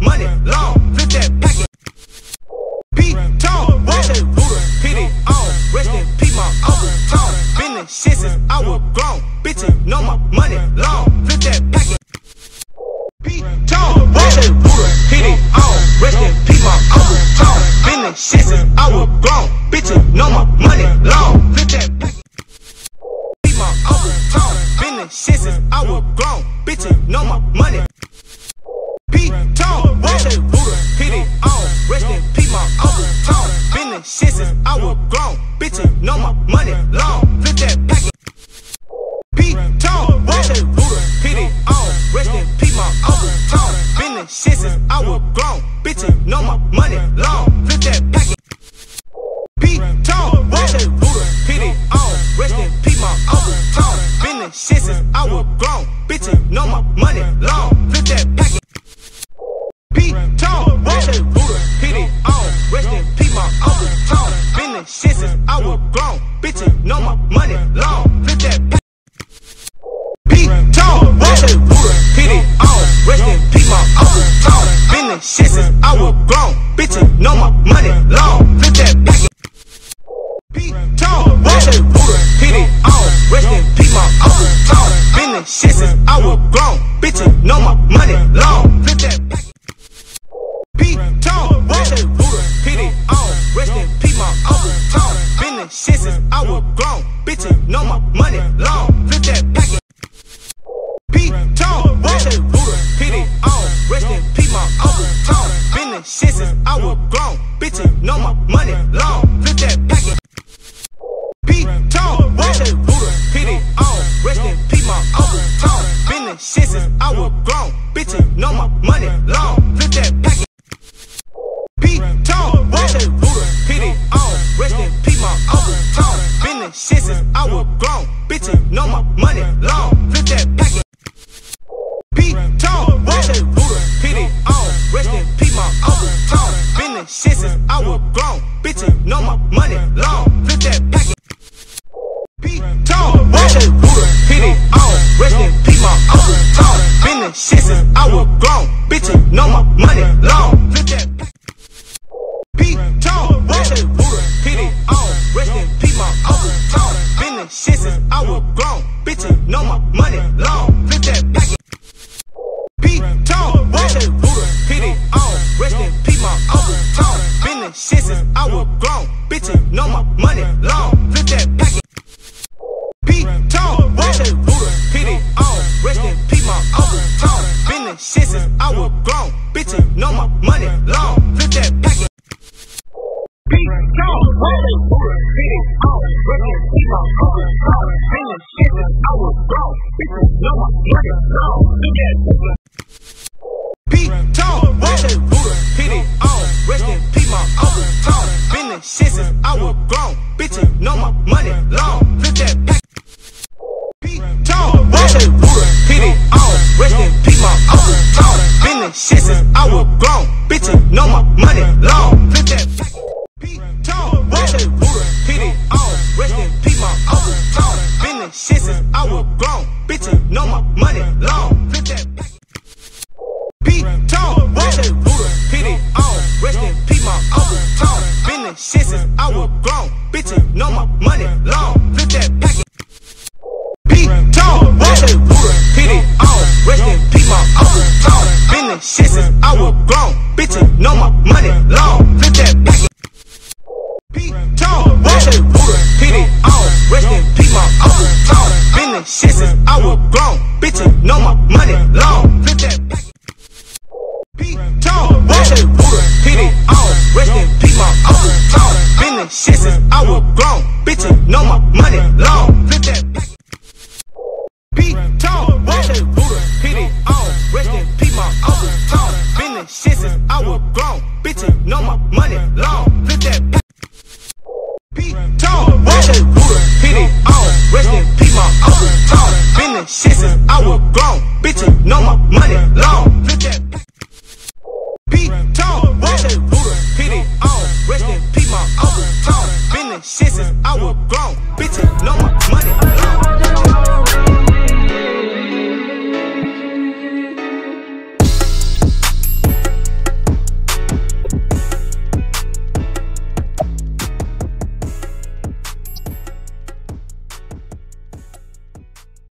money long, flip that packet. P Tom, roll it, Buddha, it on, rest in peace, my uncle Tom. Been the shit since I was grown, bitches know my money. Shits is shit since I was grown. Bitches know my money long. Lift that Pete Tone, rest that Buddha, hit it on. Rest in peace, my uncle Tone. Been the shit since I was grown. Bitches know my money long. Lift that Tone, rest that Buddha, hit it on. Rest in peace, my uncle Tone. Been the shit since I was grown. Bitches know my money.